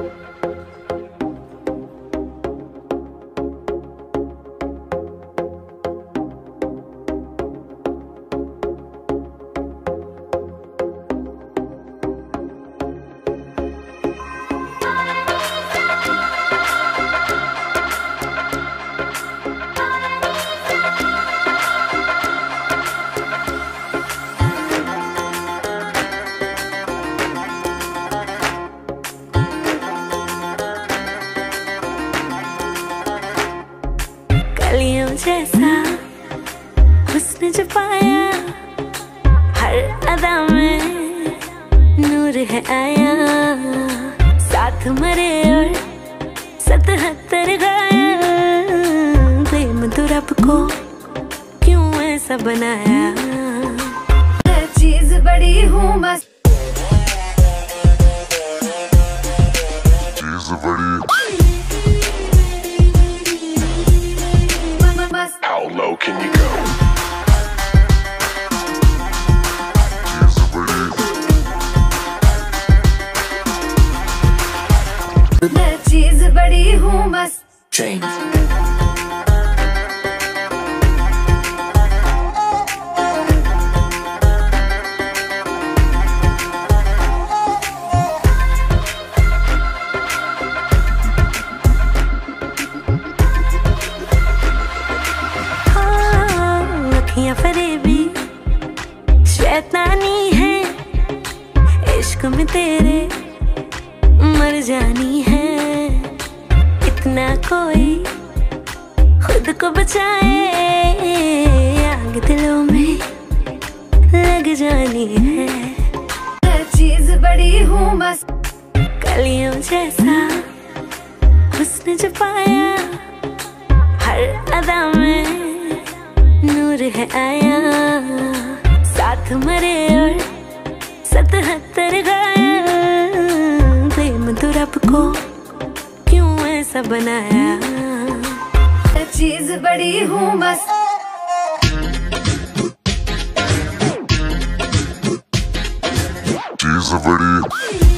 कलियों जैसा हुस्न जो पाया, हर अदा में नूर है आया। साथ मरे और सतहत्तर गाया प्रेम तो को क्यों ऐसा बनाया? मैं चीज़ बड़ी हूँ बस। Change. हाँ, फरेबी शैतानी है इश्क में तेरे मर जानी है। इतना कोई खुद को बचाए। आग दिलों में लग जानी है। मैं चीज़ बड़ी हूँ बस। कलियों जैसा उसने जो पाया हर अदा में नूर है आया। साथ मरे और सतहत्तर गाया। प्रेम तो को सा बनाया चीज़ बड़ी हूँ बस। चीज़ बड़ी।